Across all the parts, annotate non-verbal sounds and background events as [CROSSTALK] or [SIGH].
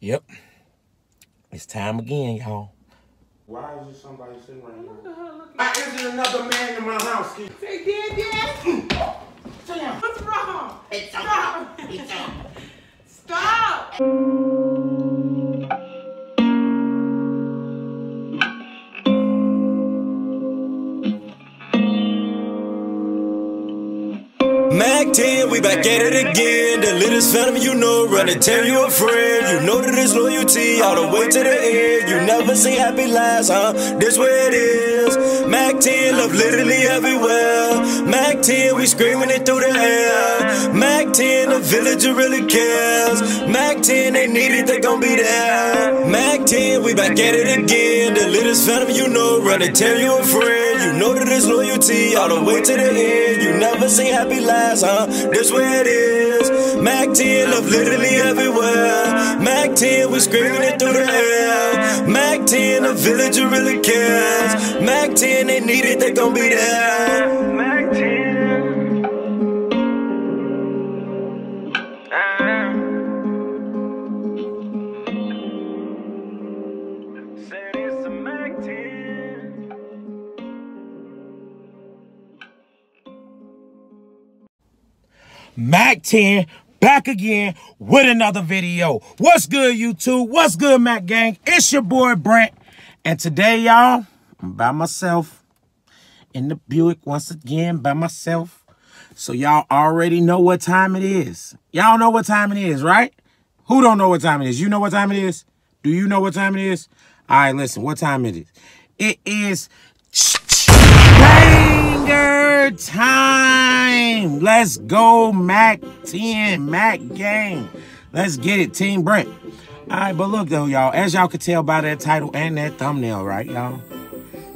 Yep. It's time again, y'all. Why is there somebody sitting right What here? the hell look I like? entered another man in my house. Keith. Say, Dad, Dad. Damn. What's wrong? It's Stop. It's okay. [LAUGHS] Stop. Mac 10, we back at it again. The latest phantom, you know, run and tell you a friend. You know that it's loyalty all the way to the end. You never see happy lives, huh? This way it is. Mac 10, love literally everywhere. Mac 10, we screaming it through the air. Mac 10, the villager really cares. Mac 10, they need it, they gon' be there. Mac 10, we back at it again. The latest phantom, you know, run and tell you a friend. You know that it's loyalty all the way to the end. You never see happy lives, huh? This way it is. Mac 10, love literally everywhere. Mac 10, we screaming it through the air. Mac 10, the villager really cares. Mac 10, they need it, they gon' be there. Mac Mac 10 back again with another video. What's good, YouTube? What's good, Mac Gang? It's your boy Brent. And today, y'all, I'm by myself in the Buick once again by myself. So y'all already know what time it is. Y'all know what time it is, right? Who don't know what time it is? You know what time it is? Do you know what time it is? All right, listen, what time it is? It is time. Let's go, Mac 10, Mac Gang. Let's get it, Team Brent. All right, but look though, y'all, as y'all could tell by that title and that thumbnail, right, y'all?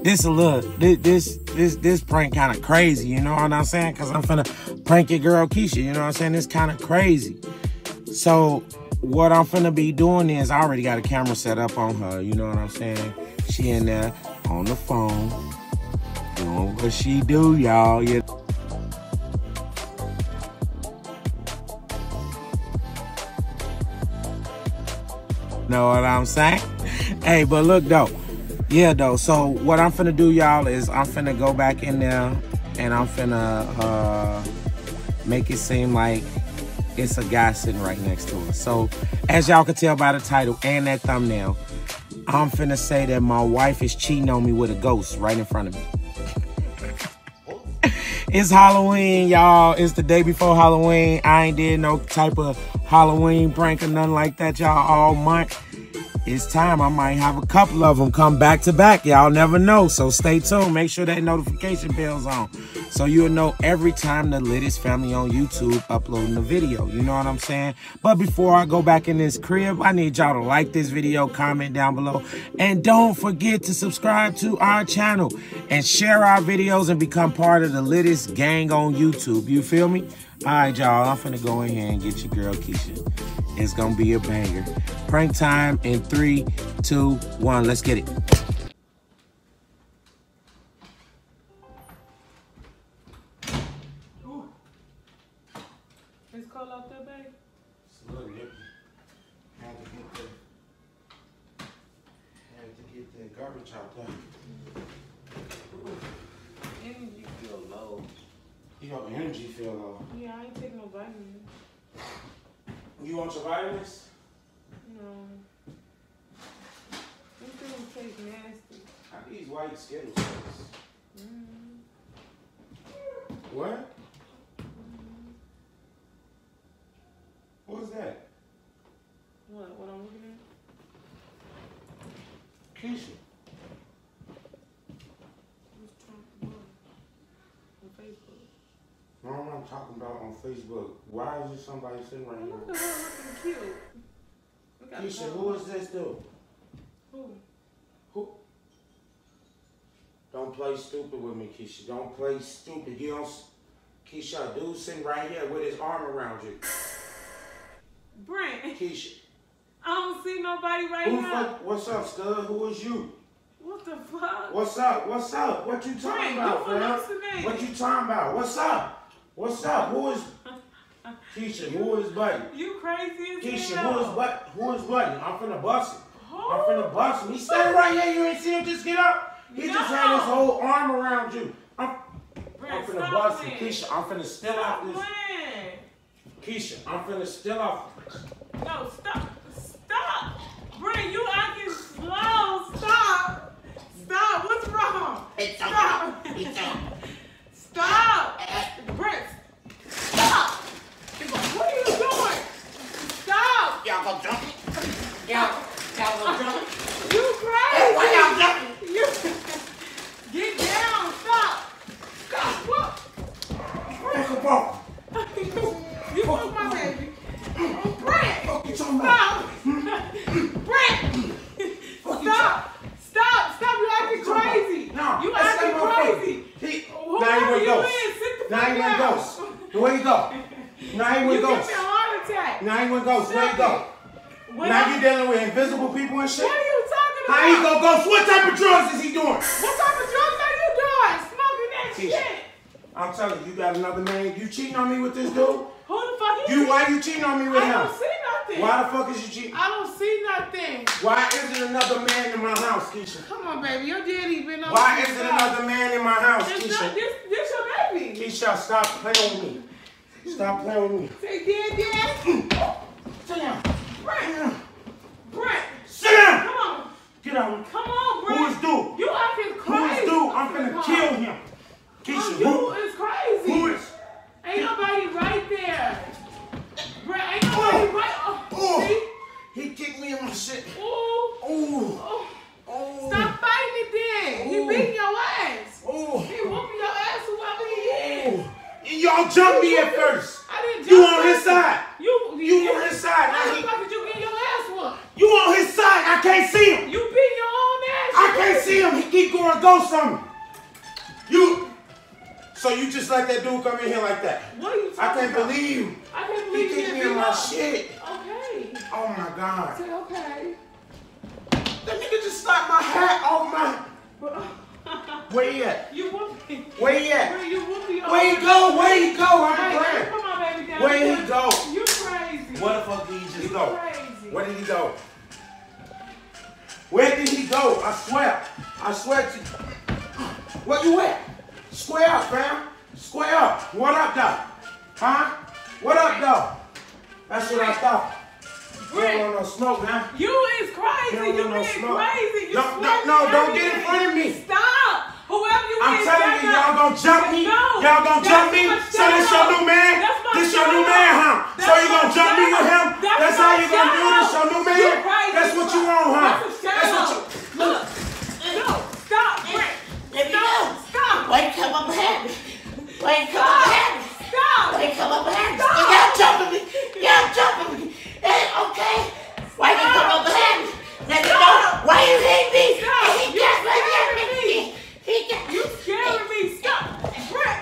This a little, this, this, this, this prank kind of crazy, you know what I'm saying? Cause I'm finna prank your girl Keisha, you know what I'm saying? It's kind of crazy. So what I'm finna be doing is I already got a camera set up on her, you know what I'm saying? She in there on the phone, doing what she do, y'all. You know what I'm saying? Hey, but look though. Yeah, though. So what I'm finna do, y'all, is I'm finna go back in there and I'm finna uh make it seem like it's a guy sitting right next to her. So as y'all can tell by the title and that thumbnail, I'm finna say that my wife is cheating on me with a ghost right in front of me. It's Halloween, y'all. It's the day before Halloween. I ain't did no type of Halloween prank or nothing like that, y'all, all month. It's time. I might have a couple of them come back to back. Y'all never know. So stay tuned. Make sure that notification bell's on. So you'll know every time the latest family on YouTube uploading a video. You know what I'm saying? But before I go back in this crib, I need y'all to like this video, comment down below, and don't forget to subscribe to our channel and share our videos and become part of the latest gang on YouTube. You feel me? All right, y'all. I'm finna go in here and get your girl Keisha. It's gonna be a banger. Prank time in three, two, one. Let's get it. It's cold out there, babe. It's a little nippy. Had to get the, had to get the garbage out there. Energy feel low. Your energy feel low. Yeah, I ain't taking no vitamins. You want your vitamins? No. Them things taste nasty. How these white Skittles? Mm. What is that? What? What I'm looking at? Keisha. Who's Trump? What? On Facebook. No, I'm talking about on Facebook. Why is there somebody sitting right What the here? hell looking cute? Keisha, who is this dude? Who? Who? Don't play stupid with me, Keisha. Don't play stupid. You don't. Keisha, dude sitting right here with his arm around you. Brent. Keisha. I don't see nobody right Who now. fuck? What's up, stud? Who is you? What the fuck? What's up? What's up? What you talking Frank, about, fam? What you talking about? What's up? What's up? Who is? [LAUGHS] Keisha, who is Buddy? You crazy as Keisha, hell. who is what? Who is Buddy? I'm finna bust him. Who? I'm finna bust him. He standing right here. You ain't see him just get up. He just had his whole arm around you. I'm, Brent, I'm finna bust him. Keisha, I'm finna steal Stop off this. playing. Keisha, I'm finna steal off. No, stop. Stop. Brent, you acting slow. Stop. Stop. What's wrong? It's Stop. It's okay. [LAUGHS] Stop. Brent, stop. What are you doing? Stop. Y'all gonna jump me? Y'all, y'all gonna jump me? You Hey, why y'all crazy. jump me? You get down. Stop. Stop. What? Fuck a ball. You, you broke my baby. Brent. Fuck you talking about? Stop! Brent! Stop! Stop! Stop! You acting crazy! No, You that's acting not my crazy! He, Whoever now he went you ghost. is, sit the Now he fuck went down. ghost. Where he go? Now he You went give me a ghost. heart attack. Now he went ghost. Where he go? What Now I- you dealing with invisible people and shit? What are you talking about? How he go ghost? What type of drugs is he doing? What type of drugs are you doing? Smoking that Keisha. shit. I'm telling you, you got another man. You cheating on me with this dude? Who the fuck is You he? why you cheating on me with I him? don't see nothing. Why the fuck is you cheating? I don't see nothing. Why isn't another man in my house, Keisha? Come on, baby. Your daddy been on Why this isn't another man in my house, Keisha? this, this your stop playing with me. Stop playing with me. Say, dad, dad. Sit down. Brent. Brent. Sit down. Come on. Get out. Come on, Brent. Who is dude? You acting Who crazy. is dude? I'm finna kill him. Keisha, Oh, you who? is crazy. Who is? Ain't nobody right there. Brent, ain't oh. nobody right. Oh, Oh. see? He kicked me in my shit. Ooh. Ooh. Oh. Oh. Stop fighting it then. He Ooh. beating your ass. Oh. He whooping your ass whoever he is. Oh. Y'all jumped me at first. I didn't You jump on his at side. You, You on his side. How Now the he, fuck did you get your ass whooped? you on his side. I can't see him. You beat your own ass. I can't see him. He keep going ghost on me. You. So you just let that dude come in here like that? What are you I can't about? believe you. I can't He believe you kicked me in my shit. Okay. Oh my god. Say okay. That nigga just slapped my hat off my. [LAUGHS] Where he at? you whooping. Where he at? Where you whooping Where he go? Where he go? I'm Hey, playing. Come on, baby. Down. Where he go? You crazy. Where the fuck did he You just go? crazy. Where did he go? Where did he go? I swear. I swear to Where you at? Square up, fam. Square up. What up, though? Huh? What up, though? That's what I thought. You don't want no smoke, man. You is crazy. You You, no being smoke. crazy. You No, no, no, don't get in front of me. Stop. Whoever you I'm is, telling you, y'all gonna jump me. Y'all gonna jump me. So this your new man? That's This your new man, huh? So you gonna jump me with him? That's That's how you gonna do this, your new man? That's what you want, huh? That's what you. Look. No. Stop. Brent. Let me No. go. Stop. Wait, come up behind me. Wait, come up behind me. Stop. Wait, come up behind me. Stop. Y'all jumping me. Y'all jumping me. Hey, okay. Why you come up behind me? Let me know. Why you hit me? Stop. He You got me. scaring me. He got You scaring me. Stop. Brent.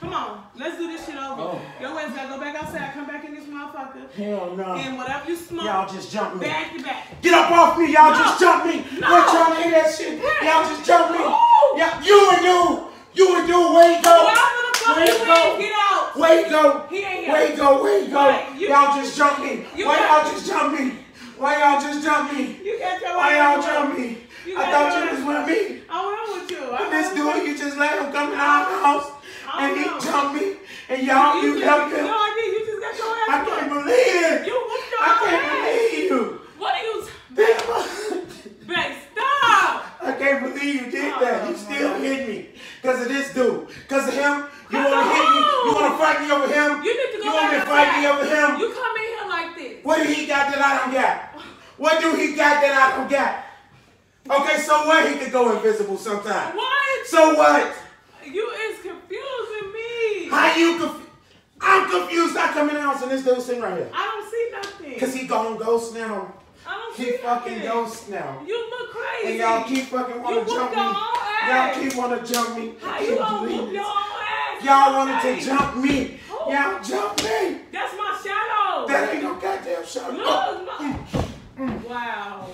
Come on. Let's do this shit over. Oh. Your ass gotta go back outside. Come back in this motherfucker. Hell no. And whatever you smoke, Y'all just jump me. back to back. Get up off me, y'all No. just jump me. No. We're trying to hear that shit. Right. Y'all just jump me. No. Yeah, you and you. You you, where you go? Wherever the fuck you you go? get out. You go? He ain't here. Where you go? You go? You- y'all just jump me. Why y'all just jump me? Why y'all just jump me? You got your Why y'all jump me? I thought you was with me. I went with you. I this dude, you just let him come in our house and he jumped me. And y'all, you just, helped him. No, I did. You just got your ass I can't believe it. You whooped your I can't believe you. What are you? Damn. [LAUGHS] Babe, stop. I can't believe you did that. You still hit me. Because of this dude. Because of him. You want to hit me? You want to fight me over him? You need to go You want me to fight me over him? You come in here like this. What do he got that I don't got? What do he got that I don't got? Okay, so what? He could go invisible sometime. What? So what? You is confusing me. How you conf- I'm confused. I come in the house and this dude sitting right here. I don't see nothing. Because he gone ghost now. I don't He see fucking nothing. ghost now. You look crazy. And y'all keep fucking want to jump me. Y'all keep want to jump me. How you gonna whoop your ass? Y'all wanted to jump me. Y'all jump me. That's my shadow. That ain't no goddamn shadow. Look, look. Wow.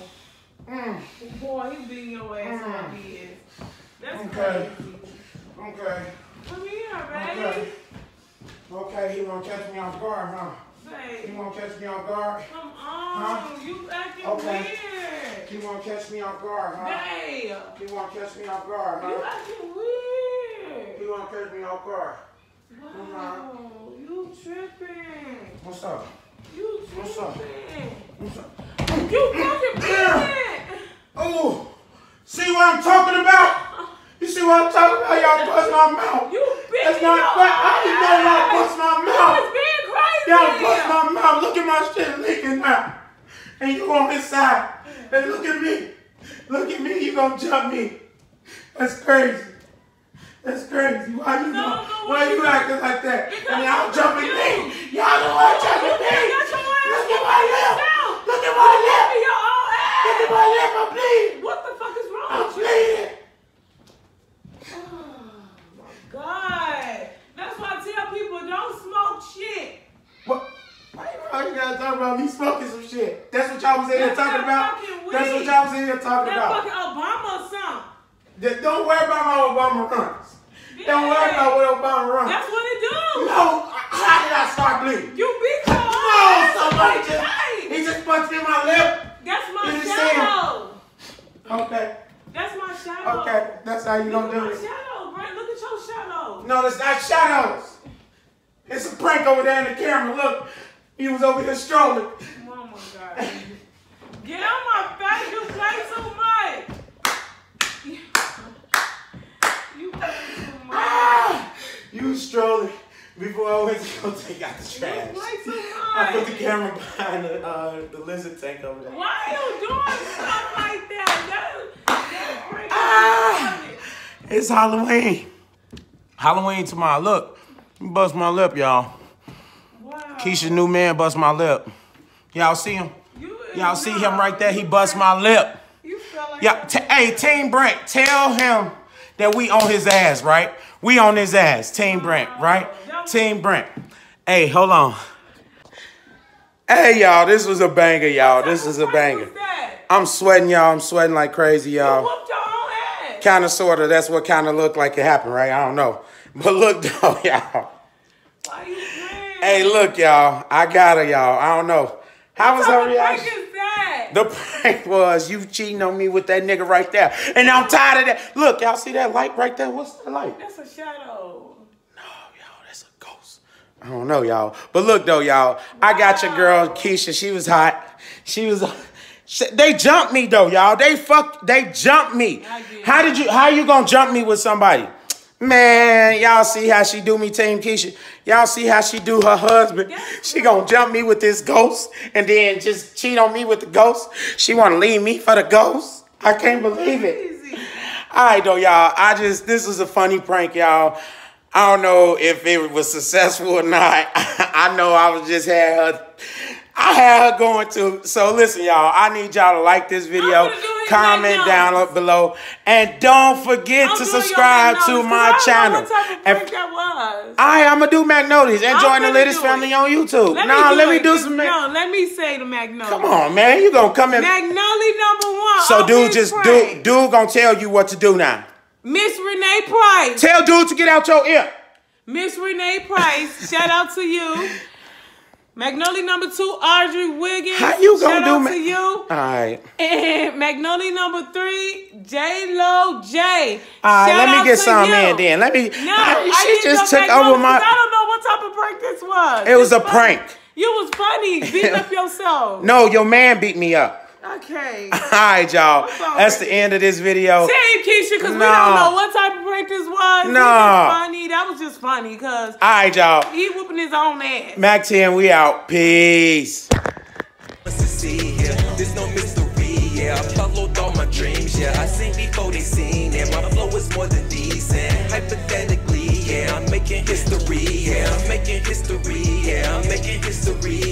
Mm, Boy, he beating your ass Mm. like he is. That's Okay. crazy. okay. Come here, baby. Okay. Okay, he won't catch me off guard, huh? He Babe, won't catch me off guard. come on. Huh? You acting Okay. weird. He won't catch me off guard, huh? Babe, He won't catch me off guard, huh? you huh? acting weird. He won't catch me off guard. Wow, you tripping. What's up? You What's up? tripping. What's up? You fucking bad. Oh, see what I'm talking about? You see what I'm talking about? Y'all bust my mouth. You big. That's not fair. I didn't know y'all bust my You mouth. was being crazy. Y'all bust my mouth. Look at my shit leaking now. And you on his side. And look at me. Look at me. You gonna jump me. That's crazy. That's crazy. Why you No, know? no, Why you acting like that? Because And y'all jumping you. me. Y'all the one jumping me. That's your ass. Look at my lip. Look at my lip. Be your own ass. Look at my lip. I'm bleeding. What the fuck is wrong I'm with you? bleeding. God. That's why I tell people don't smoke shit. What? Why you always about me smoking some shit? That's what y'all was in here talking about? That's what y'all was in here talking That about. fucking Obama or something. Th- Don't worry about my Obama runs. Don't worry about what Obama runs. That's what it do. No, how did I start bleeding? You beat your No, somebody every just, day. he just punched me in my lip. That's my You just saying. shadow. Okay, That's my shadow. okay, that's how you Look gonna do my it. shadow, Brent. Look at your shadow. No, that's not shadows. It's a prank over there in the camera. Look, he was over here strolling. Oh my god. Get on my face. You play too much. You play too much. Ah, you strolling before I went to go take out the You trash. play too I put the camera behind the, uh, the lizard tank over there. Why are you doing stuff like that? That, that Ah. It's Halloween. Halloween tomorrow. Look, bust my lip, y'all. Wow. Keisha's new man bust my lip. Y'all see him? You is Y'all see him right there? He bust my lip. You feel like Yeah, t- hey, Team Brent, tell him that we on his ass, right? We on his ass, Team Brent, right? Team Brent. Hey, hold on. Hey, y'all, this was a banger, y'all. This is a banger. I'm sweating, y'all. I'm sweating like crazy, You y'all. whooped your own ass. Kind of, sort of. That's what kind of looked like it happened, right? I don't know. But look, [LAUGHS] though, y'all. Hey, look, y'all. I got her, y'all. I don't know. How was her type of prank reaction? The prank [LAUGHS] was you cheating on me with that nigga right there. And I'm tired of that. Look, y'all see that light right there? What's that light? That's a shadow. No, y'all, that's a ghost. I don't know, y'all. But look, though, y'all. I got your girl, Keisha. She was hot. She was. [LAUGHS] she- They jumped me though, y'all. They fuck. They jumped me. How did you? How you gonna jump me with somebody? Man, y'all see how she do me, Team Keisha. Y'all see how she do her husband. She gonna jump me with this ghost and then just cheat on me with the ghost. She wanna leave me for the ghost. I can't believe it. All right, though, y'all. I just this was a funny prank, y'all. I don't know if it was successful or not. [LAUGHS] I know I was just had her. I had her going to. So listen, y'all. I need y'all to like this video, comment down up below, and don't forget I'm to subscribe to my I channel. What type of And- that was? all right, I'm gonna do Mac Noties and join the latest family on YouTube. Let nah, me do let me it. do some. Mag- No, let me say the Mac Notie. Come on, man. You gonna come in? Mac Notie number one. so, dude, just pray. dude, dude gonna tell you what to do now. Miss Renee Price. Tell dude to get out your ear. Miss Renee Price. shout out to you. [LAUGHS] Mac Notie number two, Audrey Wiggins. How you gonna shout do out Ma- to you. All right. And Mac Notie number three, J Lo J. All right, let me get some you. in then. Let me. No, I- she just took Mac Notie over my. I don't know what type of prank this was. It was a funny. prank. You was funny. Beat up yourself. [LAUGHS] No, your man beat me up. Okay. [LAUGHS] All right, y'all. That's the end of this video. Team Keisha, because we No. don't know what type of prank this was. No. was funny. That was just funny because All right, y'all. he whooping his own ass. Mac 10, we out. Peace. What's to see here? There's no mystery, yeah. I followed all my dreams, yeah. I seen before they seen it. My flow is more than decent. Hypothetically, yeah. I'm making history, yeah. I'm making history, yeah. I'm making history.